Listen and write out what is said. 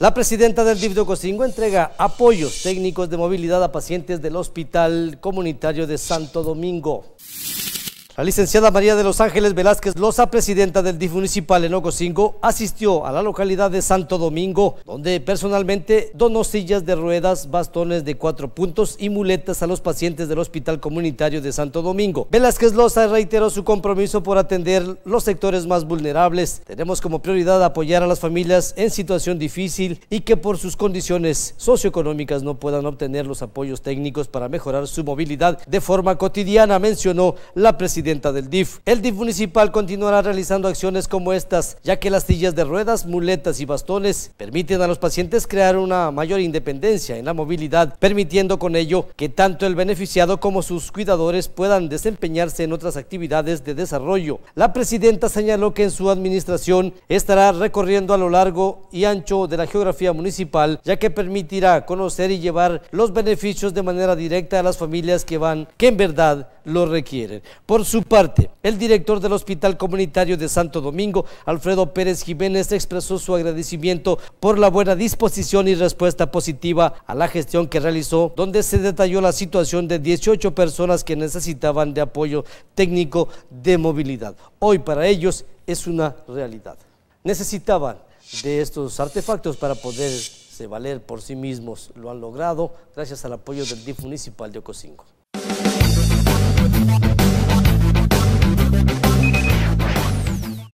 La presidenta del DIF de entrega apoyos técnicos de movilidad a pacientes del Hospital Comunitario de Santo Domingo. La licenciada María de los Ángeles Velázquez Loza, presidenta del DIF municipal en Ocosingo, asistió a la localidad de Santo Domingo, donde personalmente donó sillas de ruedas, bastones de cuatro puntos y muletas a los pacientes del Hospital Comunitario de Santo Domingo. Velázquez Loza reiteró su compromiso por atender los sectores más vulnerables. Tenemos como prioridad apoyar a las familias en situación difícil y que por sus condiciones socioeconómicas no puedan obtener los apoyos técnicos para mejorar su movilidad de forma cotidiana, mencionó la presidenta El DIF municipal continuará realizando acciones como estas, ya que las sillas de ruedas, muletas y bastones permiten a los pacientes crear una mayor independencia en la movilidad, permitiendo con ello que tanto el beneficiado como sus cuidadores puedan desempeñarse en otras actividades de desarrollo. La presidenta señaló que en su administración estará recorriendo a lo largo y ancho de la geografía municipal, ya que permitirá conocer y llevar los beneficios de manera directa a las familias que van, que en verdad lo requieren. Por su parte, el director del Hospital Comunitario de Santo Domingo, Alfredo Pérez Jiménez, expresó su agradecimiento por la buena disposición y respuesta positiva a la gestión que realizó, donde se detalló la situación de 18 personas que necesitaban de apoyo técnico de movilidad. Hoy para ellos es una realidad. Necesitaban de estos artefactos para poder valer por sí mismos. Lo han logrado gracias al apoyo del DIF municipal de Ocosingo.